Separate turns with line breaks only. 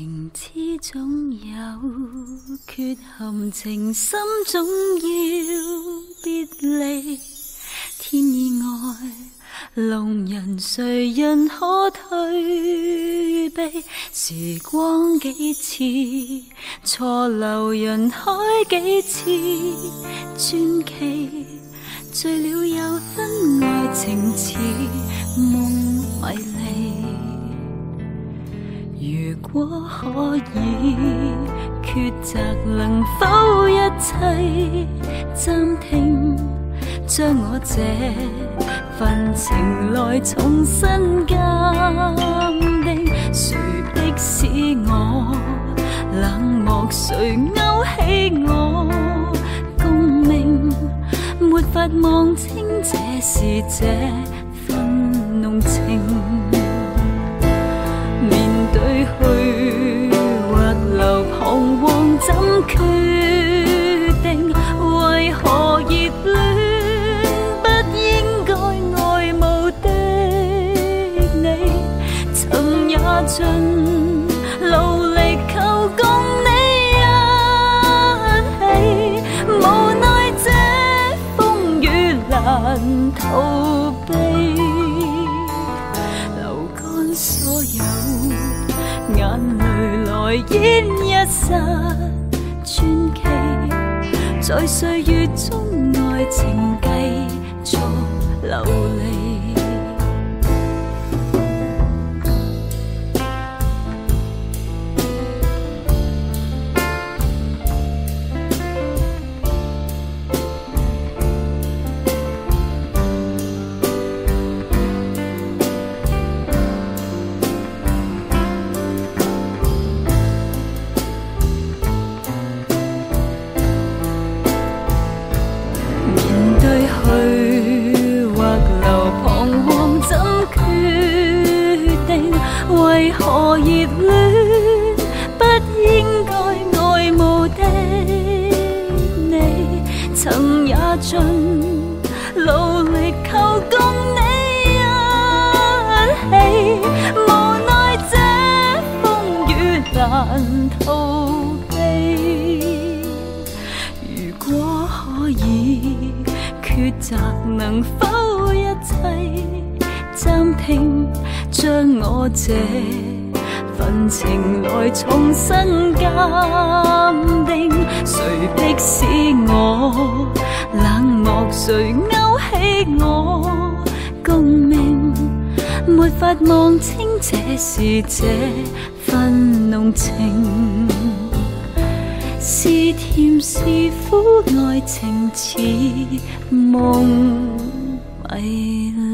明知总有缺陷情深总要别离天意外弄人谁人可退避？时光几次错留人海几次传奇醉了又分爱情似梦迷果可以抉择，能否一切暂停，将我这份情来重新鉴定？谁迫使我冷漠？谁勾起我共鸣？没法望清这是这逃避，流干所有。眼泪来演一刹传奇，在岁月中爱情继续流离离。为何热恋不应该爱慕的你，曾也尽努力求共你一起，无奈这风雨难逃避。如果可以抉择，能否一切 暂停？将我这份情来重新鉴定，谁迫使我冷漠？谁勾起我共鸣？没法望清这是这份浓情，是甜是苦，爱情似梦迷。